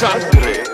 desastre.